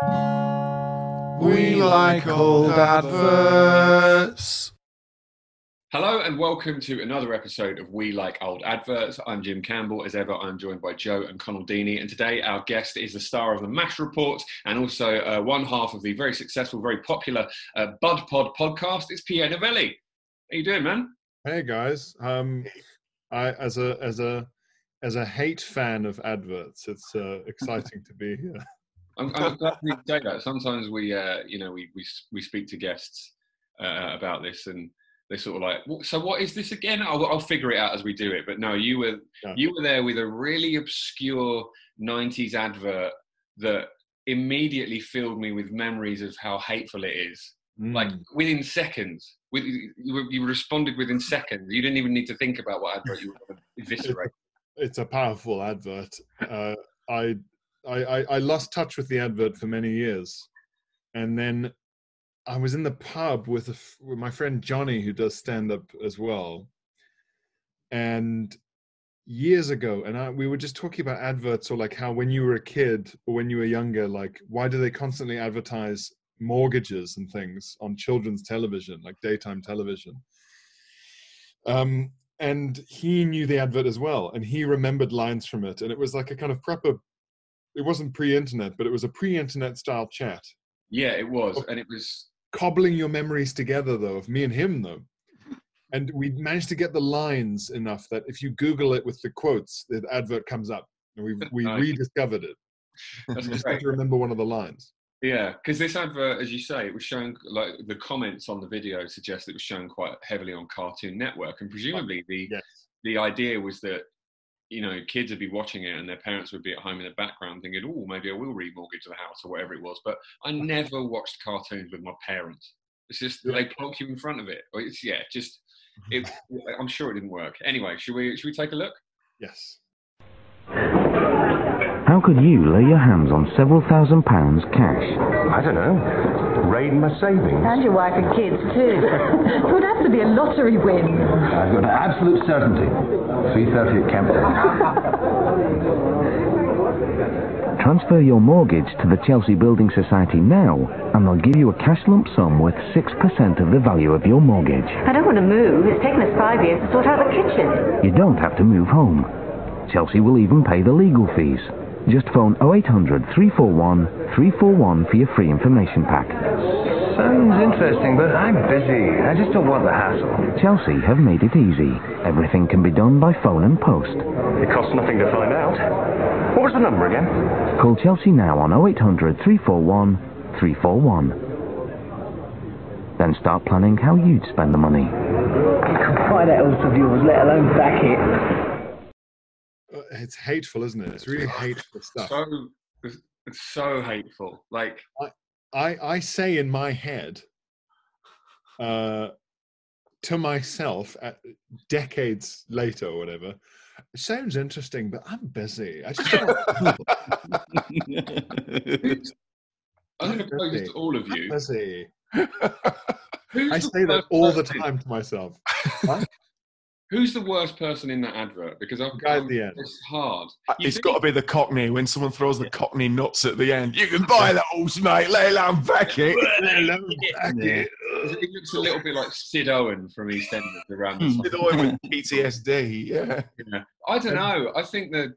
We like old adverts. Hello and welcome to another episode of We Like Old Adverts. I'm Jim Campbell. As ever, I'm joined by Joe and Conal Deeney. And today, our guest is the star of the MASH Report and also uh, one half of the very successful, very popular uh, Budpod podcast. It's Pierre Novellie. How you doing, man? Hey guys. Um, I as a as a as a hate fan of adverts, it's uh, exciting to be here. I'm, I'm glad you say that. Sometimes we, uh, you know, we, we we speak to guests uh, about this, and they're sort of like, "What- "So what is this again?" I'll, I'll figure it out as we do it. But no, you were Yeah. you were there with a really obscure '90s advert that immediately filled me with memories of how hateful it is. Like Mm. within seconds, with, you, you responded within seconds. You didn't even need to think about what advert you were going to eviscerate. it's a powerful advert. Uh, I, I I I lost touch with the advert for many years, and then I was in the pub with a with my friend Johnny, who does stand up as well, and years ago, and I, we were just talking about adverts or like how when you were a kid or when you were younger, like why do they constantly advertise mortgages and things on children's television, like daytime television? Um, and he knew the advert as well and he remembered lines from it and it was like a kind of proper it wasn't pre-internet but it was a pre-internet style chat. Yeah, it was, and it was cobbling your memories together though of me and him though. And we managed to get the lines enough that if you google it with the quotes the advert comes up and we we Nice. rediscovered it. That's I just great. to remember one of the lines. Yeah, because this advert, as you say, it was shown like the comments on the video suggest it was shown quite heavily on Cartoon Network, and presumably the yes. the idea was that you know kids would be watching it and their parents would be at home in the background thinking, oh, maybe I will remortgage the house or whatever it was. But I never watched cartoons with my parents. It's just Yeah. they plonk you in front of it. It's yeah, just mm-hmm. it. I'm sure it didn't work. Anyway, should we should we take a look? yes How could you lay your hands on several thousand pounds cash? I don't know. Raid my savings. And your wife and kids too. it would have to be a lottery win. I've got an absolute certainty. 3.30 at Kempton. Transfer your mortgage to the Chelsea Building Society now, and they'll give you a cash lump sum worth 6% of the value of your mortgage. I don't want to move. It's taken us five years to sort out the kitchen. You don't have to move home. Chelsea will even pay the legal fees. Just phone 0800 341 341 for your free information pack. Sounds interesting, but I'm busy. I just don't want the hassle. Chelsea have made it easy. Everything can be done by phone and post. It costs nothing to find out. What was the number again? Call Chelsea now on 0800 341 341. Then start planning how you'd spend the money. Buy that horse of yours, let alone back it. Uh, it's hateful isn't it it's really hateful stuff So it's so hateful. Like I, I say in my head uh, to myself at decades later or whatever, it sounds interesting, but I'm busy. I just I'm going to pose this to all of you. busy. I say that all the time to myself. Who's the worst person in that advert? Because I've got the end. it's hard. Uh, You It's think- got to be the Cockney when someone throws the Cockney nuts at the end. You can buy that horse, mate. Lay down, back it. It looks a little bit like Sid Owen from EastEnders around the With all with PTSD. Yeah. Yeah. I don't know. I think that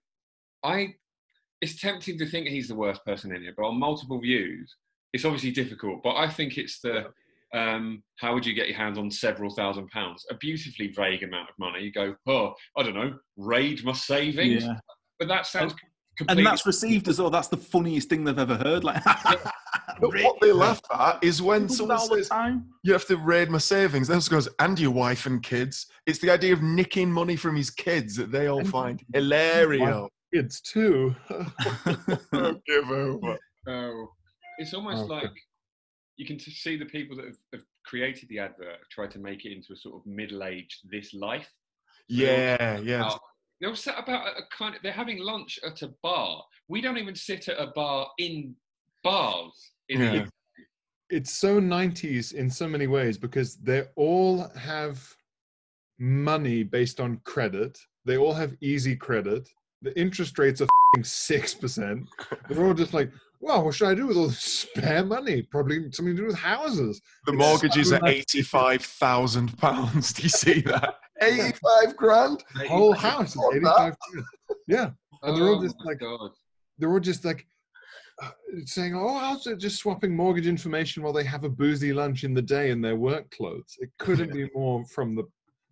I. It's tempting to think he's the worst person in it, but on multiple views, it's obviously difficult. But I think it's the um, how would you get your hands on several thousand pounds? A beautifully vague amount of money. You go, oh, I don't know, raid my savings. Yeah. But that sounds completely. And that's received as though that's the funniest thing they've ever heard. Like, But what they laugh at is when People someone that all the says, time. you have to raid my savings. Then someone goes, and your wife and kids. It's the idea of nicking money from his kids that they all find hilarious. Kids too. Don't give over. Oh, it's almost Oh, like good. You can t- see the people that have, have created the advert have tried to make it into a sort of middle-aged this life. Yeah, yeah. about- They're set about a, a kind of. They're having lunch at a bar. We don't even sit at a bar in bars. In Yeah. UK. it's so 90s in so many ways because they all have money based on credit. They all have easy credit. The interest rates are six percent. They're all just like, well, what should I do with all this spare money? Probably something to do with houses. The It's mortgages so are much- eighty-five thousand pounds. Do you see that? Eighty-five grand. The whole house is 85 grand. Yeah. And they're all Oh just like- God. They're all just like uh, saying, oh, how's it just swapping mortgage information while they have a boozy lunch in the day in their work clothes. It couldn't be more from the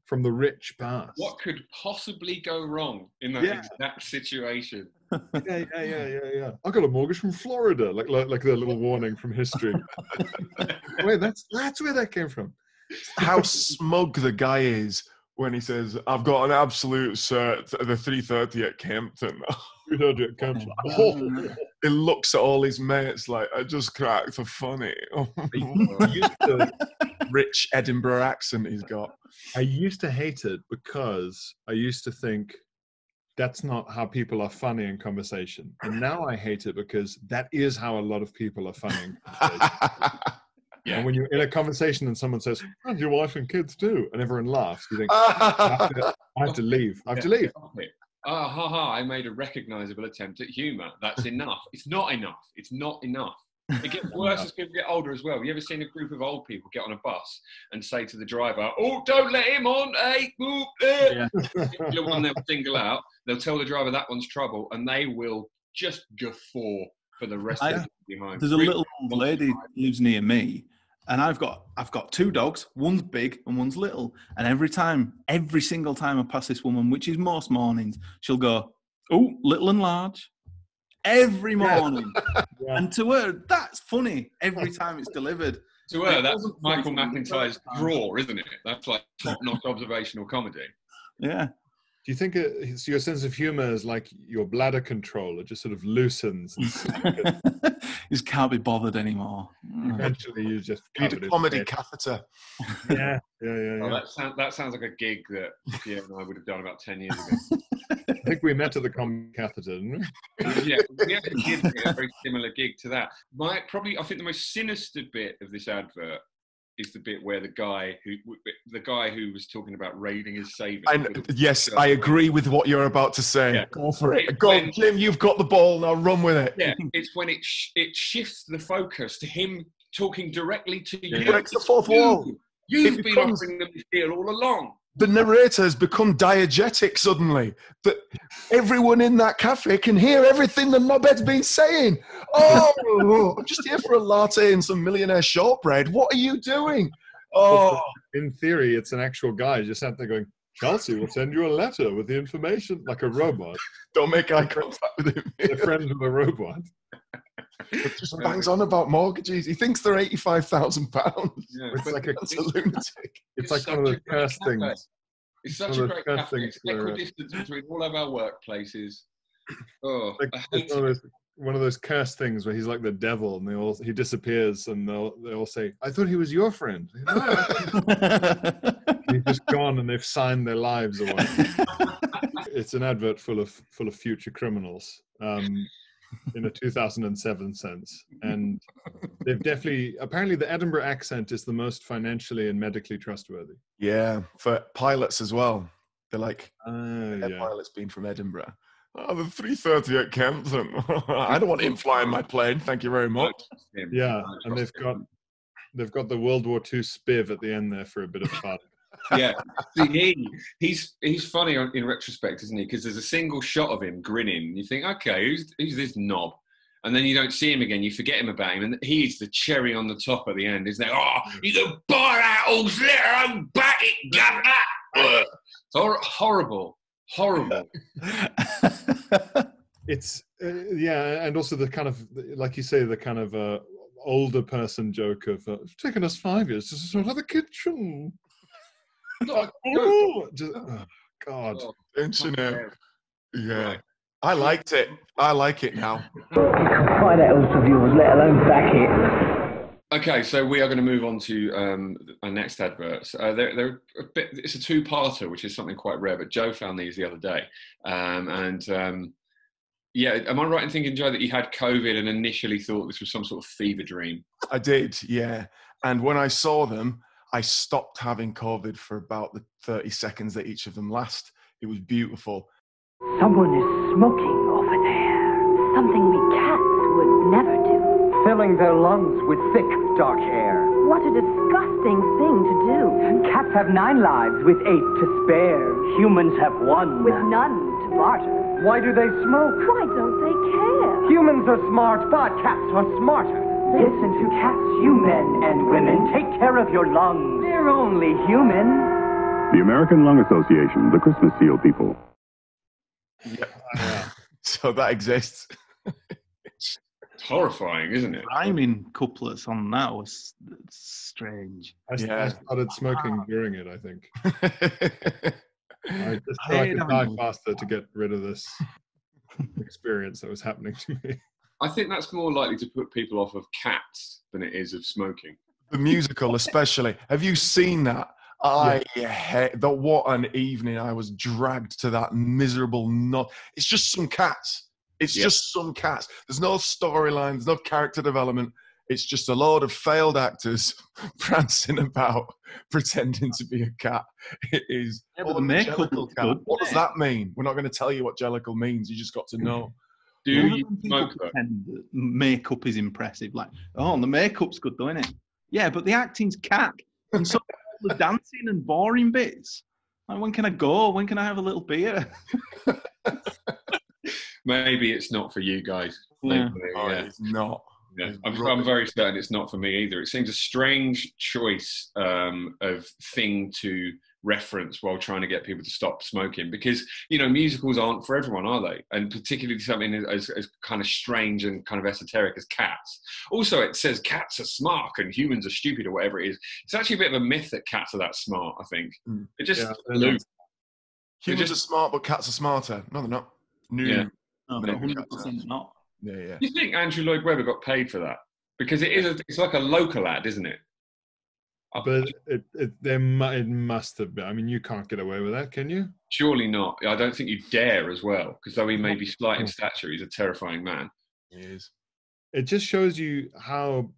from the rich past. What could possibly go wrong in that Yeah. exact situation? Yeah, yeah, yeah, yeah, yeah. I got a mortgage from Florida, like like, like the little warning from history. Wait, that's that's where that came from. How smug the guy is when he says, "I've got an absolute cert at the three thirty at Kempton." You heard it, Kent. Oh, he looks at all his mates like, "I just cracked for funny." I to Rich Edinburgh accent he's got. I used to hate it because I used to think that's not how people are funny in conversation. And now I hate it because that is how a lot of people are funny in conversation. And when you're in a conversation and someone says, How's your wife and kids do? And everyone laughs, you think, I have to, I have to leave. I have to leave. Ah, ha, ha, I made a recognizable attempt at humour. That's enough. It's not enough. It's not enough. It gets worse as people get older as well. Have you ever seen a group of old people get on a bus and say to the driver, Oh, don't let him on, hey, boop, eh." the one they'll single out, they'll tell the driver that one's trouble, and they will just guffaw for the rest I- of the behind. There's a little old lady lives near me, and I've got I've got two dogs. One's big and one's little. And every time, every single time I pass this woman, which is most mornings, she'll go, "Oh, little and large." Every morning, Yeah. and to her, that's funny. Every time it's delivered. To her, It that's Michael funny from the McIntyre's first draw, isn't it? That's like top-notch observational comedy. Yeah. Do you think it's your sense of humor is like your bladder control? It just sort of loosens. And Just can't be bothered anymore. Mm. eventually you just need a comedy shit. catheter. Yeah, yeah, yeah, Oh, yeah. that, sound, that sounds like a gig that Pierre and I would have done about 10 years ago. I think we met at the comedy catheter, didn't we? yeah, we actually did a very similar gig to that. My probably, I think the most sinister bit of this advert is the bit where the guy who the guy who was talking about raiding his savings. And with a- yes, I agree with what you're about to say. Yeah. Go for it. It's Go, when- Jim. You've got the ball now. Run with it. Yeah, it's when it sh- it shifts the focus to him talking directly to you. Breaks the fourth you. wall. You've It been becomes- offering them this deal all along. The narrator has become diegetic suddenly. That everyone in that cafe can hear everything the knobhead's been saying. Oh, I'm just here for a latte and some millionaire shortbread. What are you doing? Oh, In theory, it's an actual guy just sat there going, Chelsea will send you a letter with the information, like a robot. don't make eye contact with him. They're friends with a robot. It just bangs on about mortgages. He thinks they're eighty-five thousand pounds. Yeah, It's like a, That's a lunatic. it's It's like one of a those great cursed cafe. things. It's such one a of great those cafe. things It's where, uh, equidistance between all of our workplaces. Oh, Like, I it's hate one of those one of those cursed things where he's like the devil and they all he disappears and they'll they all say, I thought he was your friend. He's just gone and they've signed their lives away. it's an advert full of full of future criminals um, in a 2007 sense, and they've definitely apparently the Edinburgh accent is the most financially and medically trustworthy. Yeah, for pilots as well. They're like, Oh Air yeah, pilot's been from Edinburgh. Oh, the 330 at Kempton. I don't want him flying my plane. Thank you very much. Yeah, and they've got they've got the World War II spiv at the end there for a bit of fun. Yeah. See, he, he's he's funny in retrospect, isn't he? Because there's a single shot of him grinning. You think, okay, who's who's this knob? And then you don't see him again. You forget him about him, and he's the cherry on the top at the end, isn't it? Oh, you can buy that horse litter and back it, governor. It's hor- horrible, horrible. it's uh, yeah and also the kind of like you say the kind of uh, older person joke of uh, it's taken us five years to sort out the kitchen Not a oh, just, oh, god Oh, Internet. Yeah. Right. I liked it. I like it now. You can buy that horse of yours, let alone back it. Okay, so we are going to move on to um, our next adverts. Uh, they're, they're a bit, it's a two-parter, which is something quite rare. But Joe found these the other day, um, and um, yeah, am I right in thinking, Joe, that you had COVID and initially thought this was some sort of fever dream? I did, yeah. And when I saw them, I stopped having COVID for about the 30 seconds that each of them last. It was beautiful. Someone is smoking over there. Something we cats would never do. filling their lungs with thick, dark hair. What a disgusting thing to do. Cats have nine lives with eight to spare. Humans have one. With none to barter. Why do they smoke? Why don't they care? Humans are smart, but cats are smarter. Listen to cats, you men and women. Take care of your lungs. They're only human. The American Lung Association, the Christmas seal people. Yeah. so that exists. It's horrifying, isn't it? Rhyming couplets on that was strange. I, Yeah. started smoking during it. I think I just I to I die faster to get rid of this experience that was happening to me. I think that's more likely to put people off of cats than it is of smoking. the musical, especially. Have you seen that? I hate that. What an evening I was dragged to that miserable. Not. It's just some cats. It's Yeah. just some cats. There's no storyline. There's no character development. It's just a load of failed actors prancing about, pretending to be a cat. It is. Yeah, but the makeup cat. What does that mean? We're not going to tell you what Jellicle means. You just got to mm. know. Do None of you them people smoke pretend that makeup is impressive. Like, oh, the makeup's good, though, isn't it? Yeah, but the acting's cack. And so all the dancing and boring bits. Like, when can I go? When can I have a little beer? Maybe it's not for you guys. Yeah. Oh, yeah. it's not. Yeah, I'm, I'm very certain it's not for me either. It seems a strange choice um, of thing to reference while trying to get people to stop smoking because you know musicals aren't for everyone, are they? And particularly something as, as kind of strange and kind of esoteric as cats. Also, it says cats are smart and humans are stupid or whatever it is. It's actually a bit of a myth that cats are that smart. I think Mm. it just Yeah, they're Humans just- are smart, but cats are smarter. No, they're not. No. Yeah. No, Maybe but 100% not. Yeah, yeah. Do you think Andrew Lloyd Webber got paid for that? Because it is a, it's like a local ad, isn't it? I- But it, it, there, mu- it must have been. I mean, you can't get away with that, can you? Surely not. I don't think you dare as well, because though he may be slight in stature, he's a terrifying man. He is. It just shows you how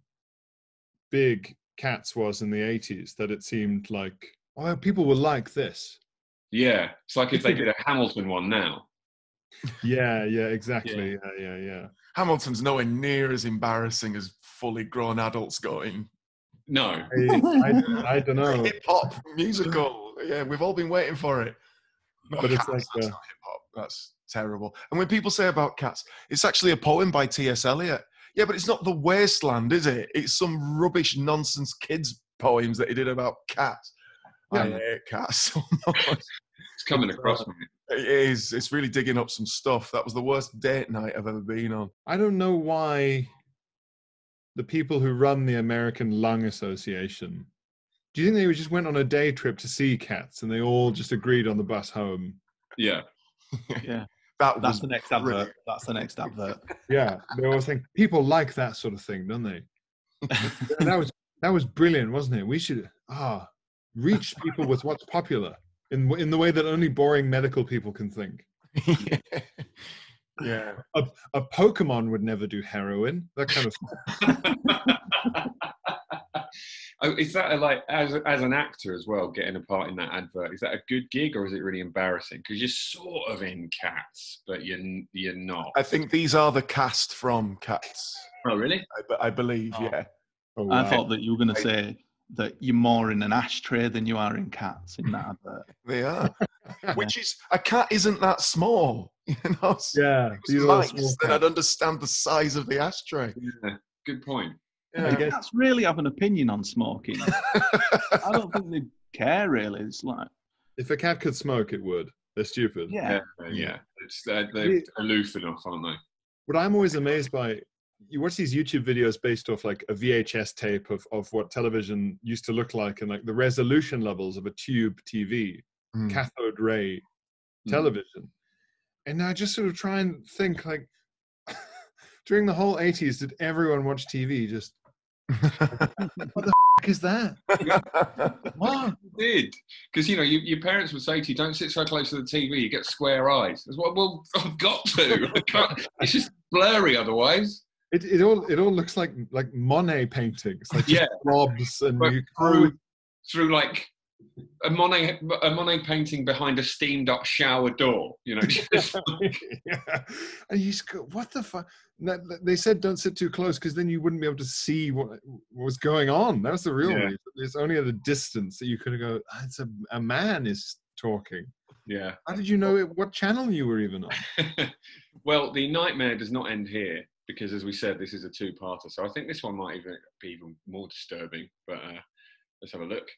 big Cats was in the 80s that it seemed like, oh, people will like this. Yeah, it's like if they did a Hamilton one now. Yeah, yeah, exactly. Yeah, yeah, yeah. Hamilton's nowhere near as embarrassing as fully grown adults going. No, I, I, I don't know. Hip hop musical. Yeah, we've all been waiting for it. But it's Cats, like, that's uh, not hip hop. That's terrible. And when people say about cats, it's actually a poem by T.S. Eliot. Yeah, but it's not the wasteland, is it? It's some rubbish nonsense kids poems that he did about cats. I hate cats so much. it's coming across me. It is. It's really digging up some stuff. That was the worst date night I've ever been on. I don't know why the people who run the American Lung Association. Do you think they just went on a day trip to see cats and they all just agreed on the bus home? Yeah, Yeah, That that's the next brilliant. advert. That's the next advert. Yeah, they always think people like that sort of thing, don't they? That was that was brilliant, wasn't it? We should ah reach people with what's popular in in the way that only boring medical people can think. yeah. A, a Pokemon would never do heroin. That kind of oh, is that a, like as as an actor as well, getting a part in that advert? Is that a good gig or is it really embarrassing? Because you're sort of in Cats, but you're you're not. I think these are the cast from Cats. Oh, really? I, I believe, Oh. yeah. oh, I thought that you were going to say that you're more in an ashtray than you are in cats in that advert. They are. Which is, a cat isn't that small. You know, yeah, if it was mice, then I'd understand the size of the ashtray. Yeah, good point. I Yeah. guess Cats really have an opinion on smoking. I don't think they care really. It's like, if a cat could smoke, it would. They're stupid. yeah, Yeah, yeah. It's they're, they're Yeah. aloof enough, aren't they? what I'm always amazed by, you watch these YouTube videos based off like a VHS tape of, of what television used to look like and like the resolution levels of a tube TV, Mm. cathode ray Mm. television. And I just sort of try and think like during the whole 80s, did everyone watch TV? Just what the f- is that? What? Did. Because, you know, you, your parents would say to you, don't sit so close to the TV, you get square eyes. It's what, well, I've got to. It's just blurry otherwise. It, it all it all looks like like Monet paintings, like Yeah. blobs and you through, through like a Monet a Monet painting behind a steamed up shower door. You know, yeah. And you just go, what the fuck? They said don't sit too close because then you wouldn't be able to see what, what was going on. That was the real Yeah. reason. It's only at a distance that you could go, "Ah, it's a, a man is talking. yeah. How did you know it, what channel you were even on? well, the nightmare does not end here because, as we said, this is a two-parter. So I think this one might even be even more disturbing. But uh, let's have a look.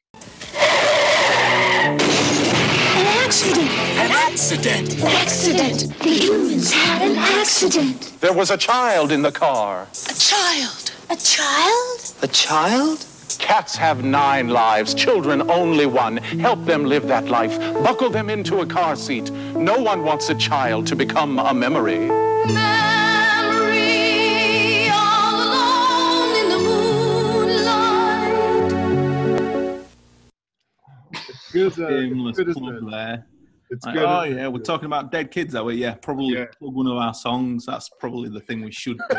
An accident! An accident! Accident! The humans had an accident! There was a child in the car. A child! A child? A child? Cats have nine lives, children only one. Help them live that life. Buckle them into a car seat. No one wants a child to become a memory. Memory Good, uh, Shameless good, plug it? there. It's Like, good. oh yeah, we're talking about dead kids, are we? Yeah, probably Yeah. plug one of our songs. That's probably the thing we should do.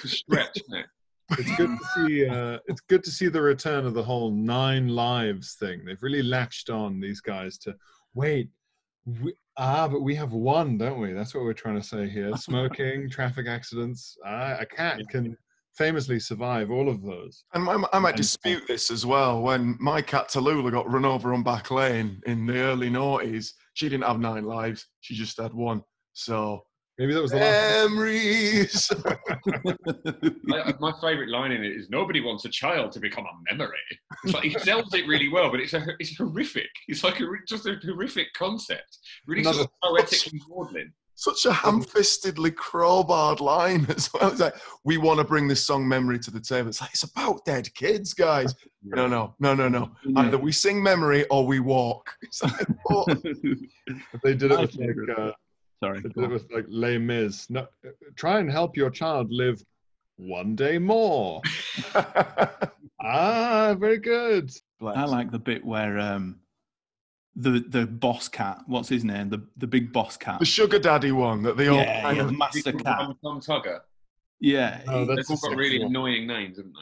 Stretch, isn't it's good to see uh, it's good to see the return of the whole nine lives thing they've really latched on these guys to wait we, ah but we have one don't we that's what we're trying to say here smoking traffic accidents ah, a cat can famously survive all of those And I, I might dispute this as well. When my cat Tallulah got run over on back lane in the early noughties, she didn't have nine lives. She just had one. So maybe that was the last memories. I, my favourite line in it is "Nobody wants a child to become a memory." It's like he sells it really well, but it's a, it's horrific. It's like a, just a horrific concept, really sort of poetically maudlin. Such a ham-fistedly crowbarred line as well. It's like, we want to bring this song memory to the table. It's like it's about dead kids, guys. No, no, no, no, no. Either we sing memory or we walk. It's like, oh. They did it with like uh, Sorry. they did it with like Les Mis. No, try and help your child live one day more. ah, very good. I like the bit where um, the the boss cat. What's his name? The the big boss cat. the sugar daddy one that they all yeah, kind yeah, of Master Cat. Tom, Tom Tugger. Yeah, Oh, he- They've all got really sexy. annoying names, haven't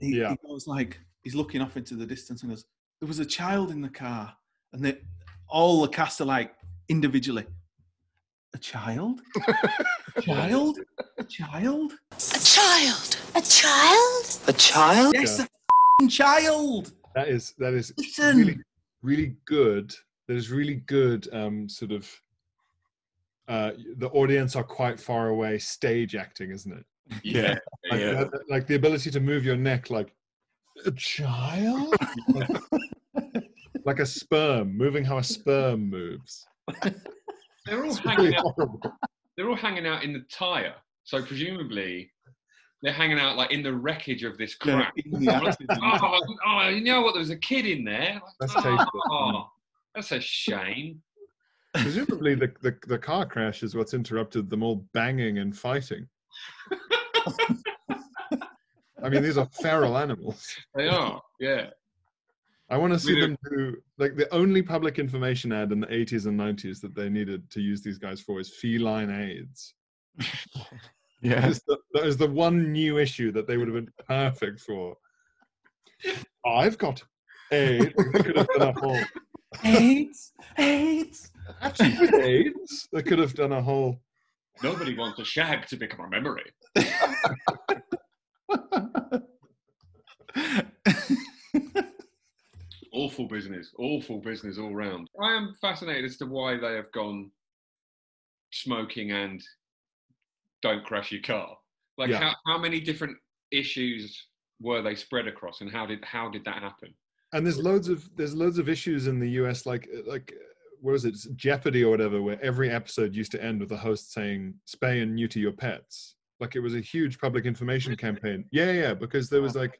they? he, Yeah. he goes like he's looking off into the distance and goes, "There was a child in the car," and they all the cast are like individually, "A child, a child, a child, A child! A child? A child? yes, a f***ing child." That is that is Listen. really really good. There's really good um, sort of uh, the audience are quite far away stage acting, isn't it? Yeah. Like, yeah. that- like the ability to move your neck like a child, like, like a sperm, moving how a sperm moves. They're all It's hanging really out. horrible. They're all hanging out in the tire, so presumably they're hanging out like in the wreckage of this crap. in the accident. oh, oh, you know what? There was a kid in there. That's oh, tasteless. that's a shame. Presumably, the, the the car crash is what's interrupted them all banging and fighting. I mean, these are feral animals. They are, yeah. I want to see them do like the only public information ad in the 80s and 90s that they needed to use these guys for is feline AIDS. Yeah. That is the, that is the one new issue that they would have been perfect for. I've got AIDS. They could have done a whole AIDS, AIDS. actually with AIDS. They could have done a whole. Nobody wants a shag to become a memory. Awful business, awful business all round. I am fascinated as to why they have gone smoking and don't crash your car. Like Yeah. how, how many different issues were they spread across and how did how did that happen? And there's loads of there's loads of issues in the US like like what was it Jeopardy or whatever where every episode used to end with the host saying spay and neuter your pets. Like it was a huge public information campaign. Yeah, yeah, because there was like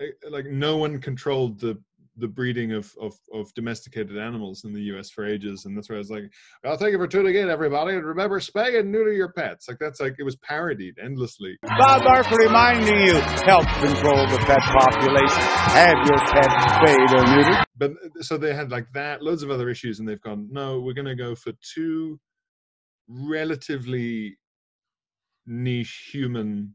eh, like no one controlled the the breeding of, of, of domesticated animals in the US for ages. And that's why I was like, well, thank you for tuning in, everybody. And remember, spay and neuter your pets. Like that's like it was parodied endlessly. Bob Barker reminding you, help control the pet population. Have your pet spayed or neutered. but uh, so they had like that loads of other issues and they've gone no we're going to go for two relatively niche human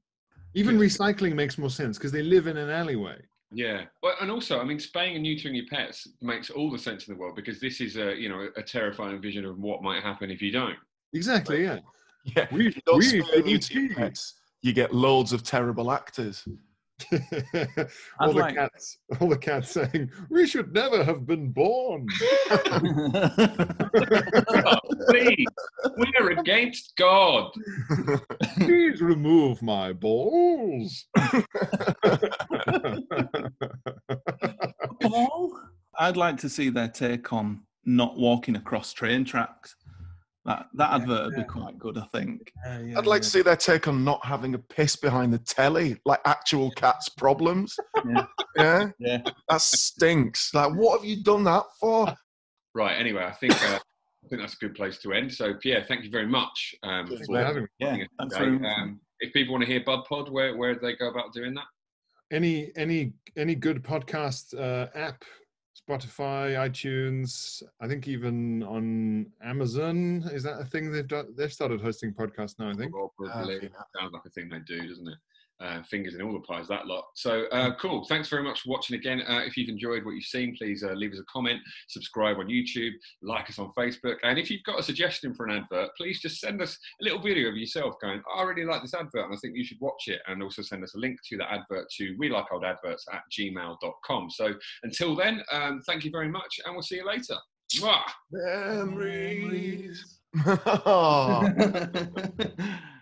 even recycling makes more sense because they live in an alleyway Yeah, well, and also, I mean, spaying and neutering your pets makes all the sense in the world because this is a you know a terrifying vision of what might happen if you don't. Exactly. Yeah. Yeah. We, You don't we spay and neuter your pets, you get loads of terrible actors. all the like- cats, all the cats saying, "We should never have been born." Oh, please, we're against God. Please remove my balls. Paul? I'd like to see their take on not walking across train tracks. That that advert would be quite good, I think. I'd like to see their take on not having a piss behind the telly, like actual cats' problems. Yeah. Yeah, Yeah. that stinks. Like, what have you done that for? Right. Anyway, I think uh, I think that's a good place to end. So, Pierre, thank you very much um, Thanks for for having me. Yeah, thanks today. very much. Um, if people want to hear Budpod, where where do they go about doing that? any any any good podcast uh, app spotify itunes i think even on amazon is that a thing they've done they've started hosting podcasts now i think Probably. Okay. Sounds like a thing they do, doesn't it? Uh, fingers in all the pies, that lot. So uh, cool. Thanks very much for watching again. Uh, if you've enjoyed what you've seen, please uh, leave us a comment, subscribe on YouTube, like us on Facebook, and if you've got a suggestion for an advert, please just send us a little video of yourself going, "I really like this advert, and I think you should watch it." And also send us a link to that advert to we like old adverts at gmail.com. So until then, um, thank you very much, and we'll see you later. Mwah! Memories. Oh.